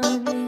love you.